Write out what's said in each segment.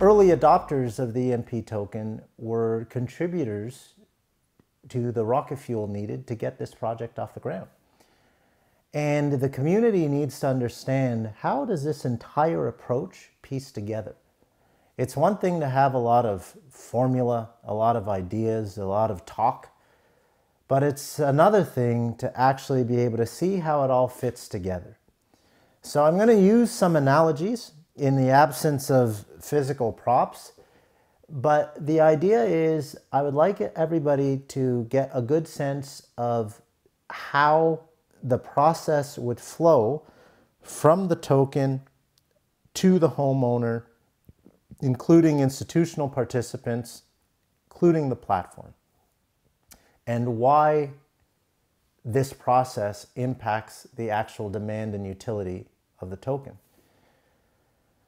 early adopters of the EMP token were contributors to the rocket fuel needed to get this project off the ground. And the community needs to understand how does this entire approach piece together? It's one thing to have a lot of formula, a lot of ideas, a lot of talk, but it's another thing to actually be able to see how it all fits together. So I'm going to use some analogies in the absence of physical props, but the idea is I would like everybody to get a good sense of how the process would flow from the token to the homeowner, including institutional participants, including the platform, and why this process impacts the actual demand and utility of the token.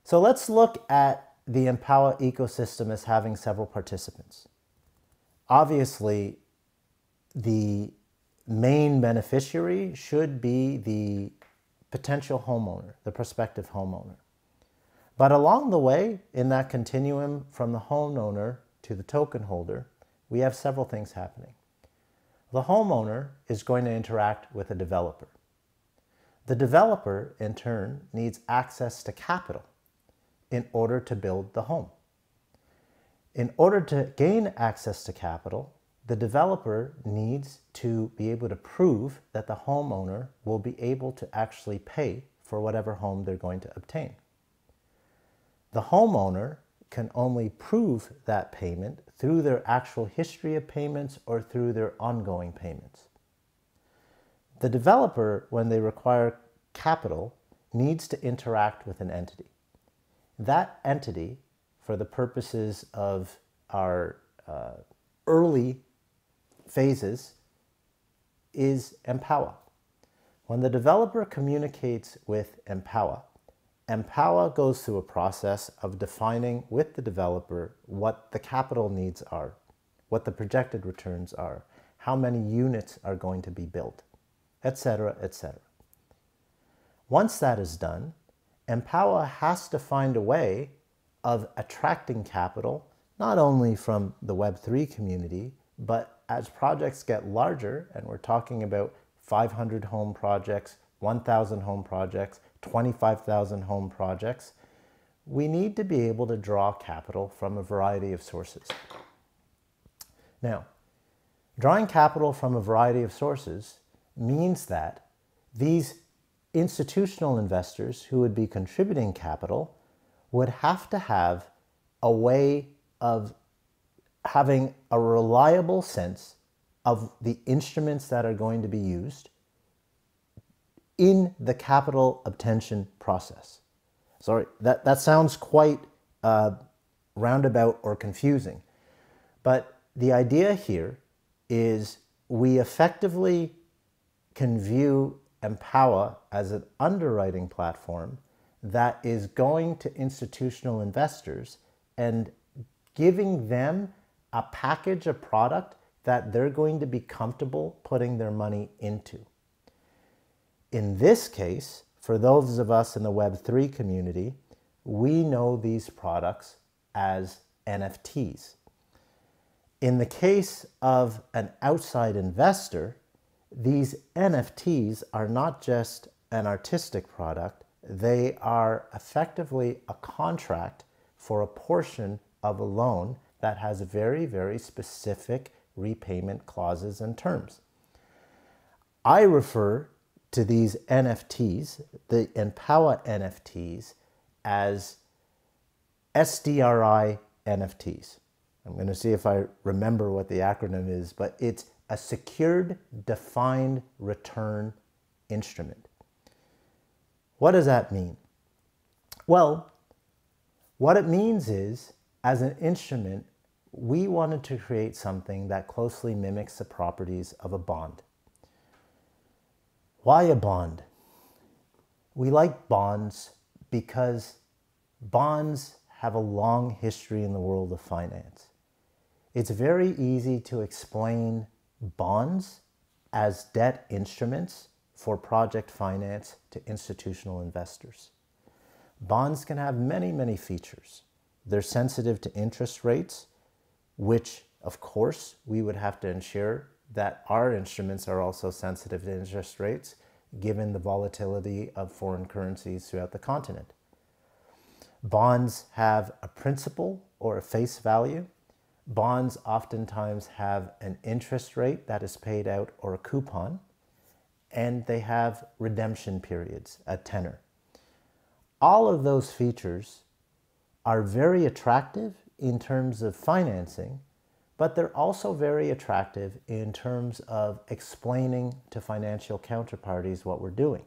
So let's look at the Empowa ecosystem as having several participants. Obviously, the main beneficiary should be the potential homeowner, the prospective homeowner. But along the way, in that continuum from the homeowner to the token holder, we have several things happening. The homeowner is going to interact with a developer. The developer, in turn, needs access to capital in order to build the home. In order to gain access to capital, the developer needs to be able to prove that the homeowner will be able to actually pay for whatever home they're going to obtain. The homeowner can only prove that payment through their actual history of payments or through their ongoing payments. The developer, when they require capital, needs to interact with an entity. That entity, for the purposes of our uh, early phases, is Empowa. When the developer communicates with Empowa, Empowa goes through a process of defining with the developer what the capital needs are, what the projected returns are, how many units are going to be built, etc., etc. Once that is done, Empowa has to find a way of attracting capital, not only from the Web3 community, but as projects get larger, and we're talking about 500 home projects, 1,000 home projects, 25,000 home projects, we need to be able to draw capital from a variety of sources. Now, drawing capital from a variety of sources means that these institutional investors who would be contributing capital would have to have a way of having a reliable sense of the instruments that are going to be used in the capital obtention process. Sorry, that, that sounds quite uh, roundabout or confusing. But the idea here is we effectively can view Empowa as an underwriting platform that is going to institutional investors and giving them a package of product that they're going to be comfortable putting their money into. In this case, for those of us in the Web3 community, we know these products as NFTs. In the case of an outside investor, these NFTs are not just an artistic product, they are effectively a contract for a portion of a loan that has very, very specific repayment clauses and terms. I refer to these NFTs, the Empowa NFTs, as SDRI NFTs. I'm going to see if I remember what the acronym is, but it's a secured defined return instrument. What does that mean? Well, what it means is, as an instrument, we wanted to create something that closely mimics the properties of a bond. Why a bond? We like bonds because bonds have a long history in the world of finance. It's very easy to explain bonds as debt instruments for project finance to institutional investors. Bonds can have many, many features. they're sensitive to interest rates, which, of course, we would have to ensure that our instruments are also sensitive to interest rates given the volatility of foreign currencies throughout the continent. Bonds have a principal or a face value. Bonds oftentimes have an interest rate that is paid out or a coupon, and they have redemption periods, a tenor. All of those features are very attractive in terms of financing, but they're also very attractive in terms of explaining to financial counterparties what we're doing.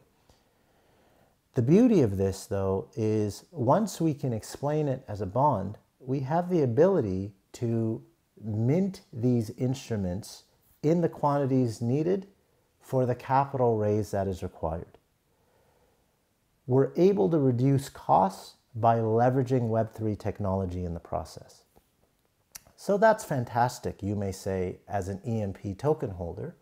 The beauty of this, though, is once we can explain it as a bond, we have the ability to mint these instruments in the quantities needed for the capital raise that is required. We're able to reduce costs by leveraging Web3 technology in the process. So that's fantastic, you may say, as an EMP token holder.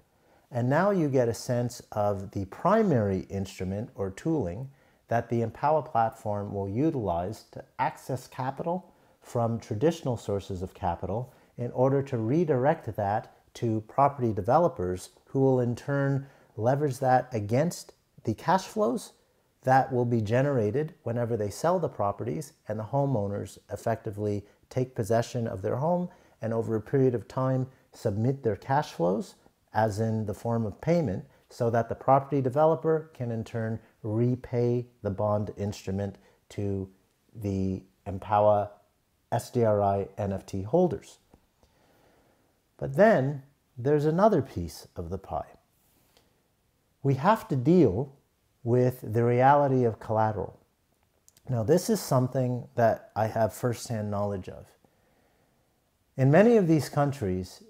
And now you get a sense of the primary instrument or tooling that the Empowa platform will utilize to access capital from traditional sources of capital in order to redirect that to property developers who will in turn leverage that against the cash flows that will be generated whenever they sell the properties and the homeowners effectively take possession of their home and over a period of time submit their cash flows as in the form of payment so that the property developer can in turn repay the bond instrument to the Empowa SDRI NFT holders. But then there's another piece of the pie. We have to deal with the reality of collateral. Now, this is something that I have firsthand knowledge of. In many of these countries,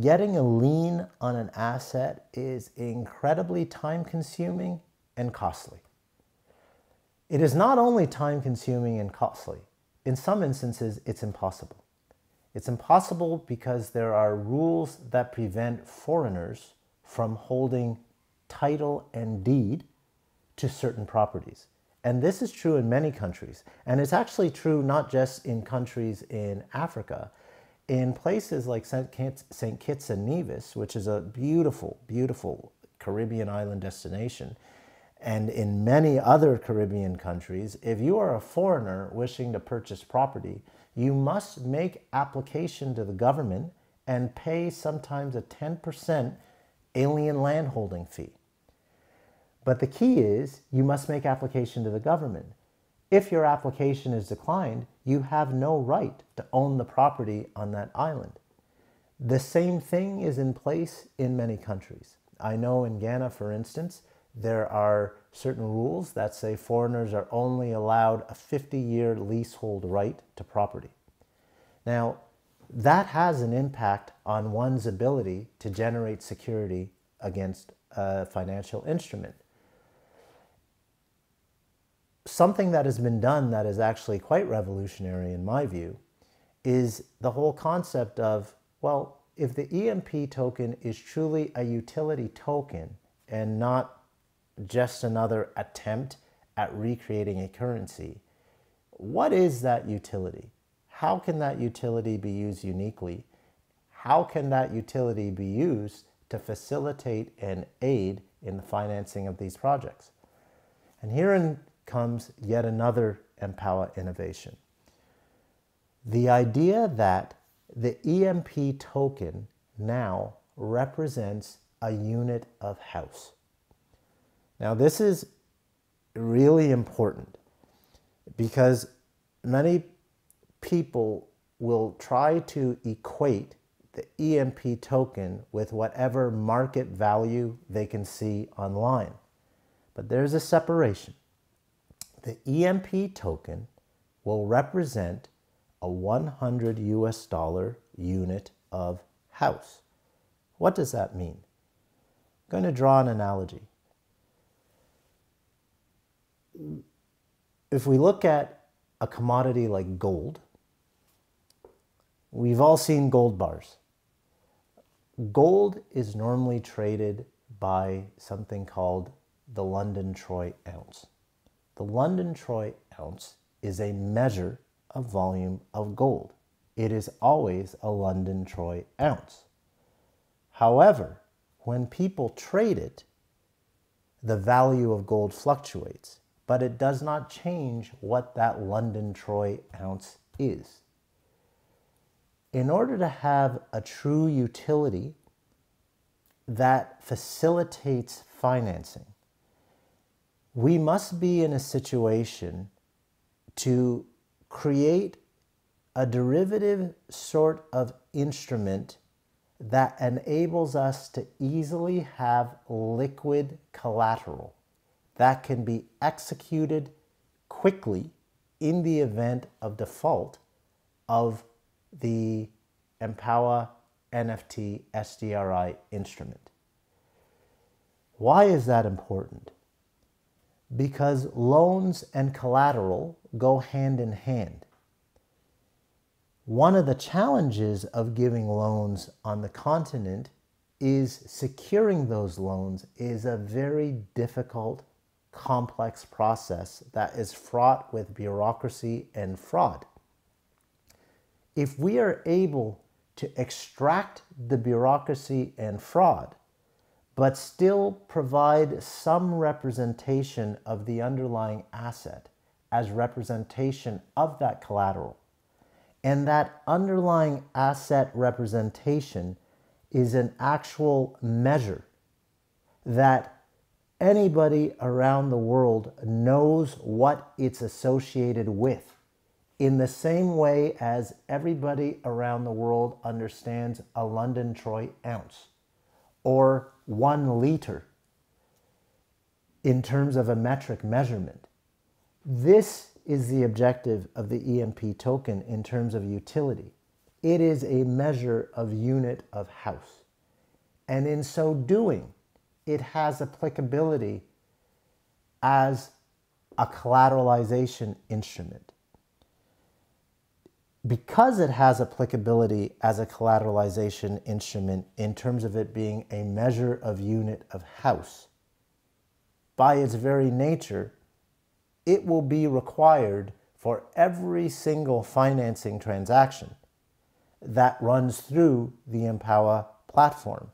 getting a lien on an asset is incredibly time consuming and costly. It is not only time consuming and costly, in some instances, it's impossible. It's impossible because there are rules that prevent foreigners from holding title and deed to certain properties. And this is true in many countries. And it's actually true not just in countries in Africa. In places like St. Kitts and Nevis, which is a beautiful, beautiful Caribbean island destination, and in many other Caribbean countries, if you are a foreigner wishing to purchase property, you must make application to the government and pay sometimes a 10% alien landholding fee. But the key is you must make application to the government. If your application is declined, you have no right to own the property on that island. The same thing is in place in many countries. I know in Ghana, for instance, there are certain rules that say foreigners are only allowed a 50 year leasehold right to property. Now, that has an impact on one's ability to generate security against a financial instrument something that has been done that is actually quite revolutionary in my view is the whole concept of, well, if the EMP token is truly a utility token and not just another attempt at recreating a currency, what is that utility? How can that utility be used uniquely? How can that utility be used to facilitate and aid in the financing of these projects? And here in comes yet another Empowa innovation. The idea that the EMP token now represents a unit of house. Now, this is really important because many people will try to equate the EMP token with whatever market value they can see online. But there's a separation. The EMP token will represent a 100 US dollar unit of house. What does that mean? I'm going to draw an analogy. If we look at a commodity like gold, we've all seen gold bars. Gold is normally traded by something called the London Troy ounce. The London Troy ounce is a measure of volume of gold. It is always a London Troy ounce. However, when people trade it, the value of gold fluctuates, but it does not change what that London Troy ounce is. In order to have a true utility that facilitates financing, we must be in a situation to create a derivative sort of instrument that enables us to easily have liquid collateral that can be executed quickly in the event of default of the Empowa NFT SDRI instrument. Why is that important? Because loans and collateral go hand in hand. One of the challenges of giving loans on the continent is securing those loans is a very difficult, complex process that is fraught with bureaucracy and fraud. If we are able to extract the bureaucracy and fraud, but still provide some representation of the underlying asset as representation of that collateral, and that underlying asset representation is an actual measure that anybody around the world knows what it's associated with. In the same way as everybody around the world understands a London Troy ounce or one liter in terms of a metric measurement. This is the objective of the EMP token in terms of utility. It is a measure of unit of house. And in so doing, it has applicability as a collateralization instrument. Because it has applicability as a collateralization instrument in terms of it being a measure of unit of house, by its very nature, it will be required for every single financing transaction that runs through the Empowa platform.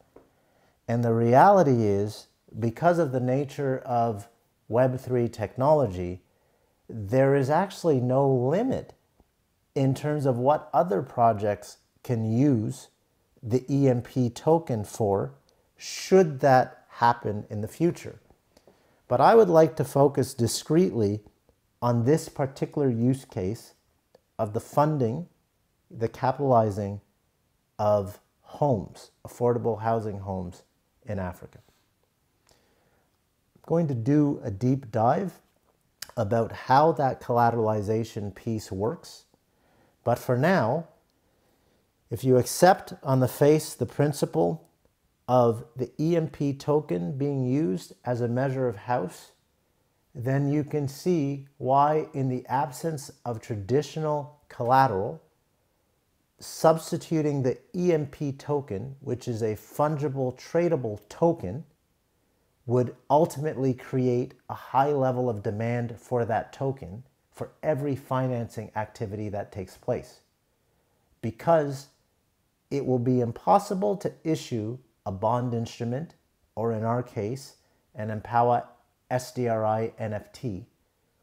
And the reality is, because of the nature of Web3 technology, there is actually no limit in terms of what other projects can use the EMP token for, should that happen in the future. But I would like to focus discreetly on this particular use case of the funding, the capitalizing of homes, affordable housing homes in Africa. I'm going to do a deep dive about how that collateralization piece works. But for now, if you accept on the face the principle of the EMP token being used as a measure of house, then you can see why in the absence of traditional collateral, substituting the EMP token, which is a fungible tradable token, would ultimately create a high level of demand for that token for every financing activity that takes place. Because it will be impossible to issue a bond instrument, or in our case, an Empowa SDRI NFT,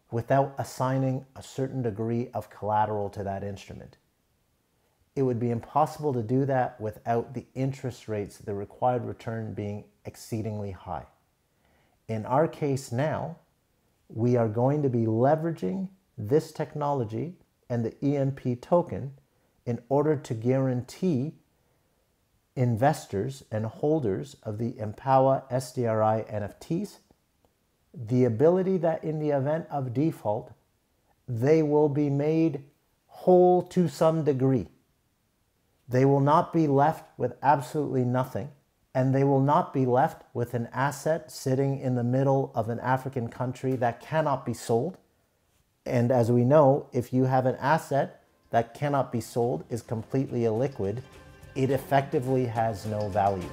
without assigning a certain degree of collateral to that instrument. It would be impossible to do that without the interest rates, the required return being exceedingly high. In our case now, we are going to be leveraging this technology and the EMP token in order to guarantee investors and holders of the Empowa SDRI NFTs the ability that in the event of default, they will be made whole to some degree. They will not be left with absolutely nothing, and they will not be left with an asset sitting in the middle of an African country that cannot be sold. And as we know, if you have an asset that cannot be sold, is completely illiquid, it effectively has no value.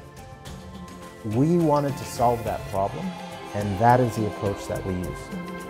We wanted to solve that problem, and that is the approach that we use.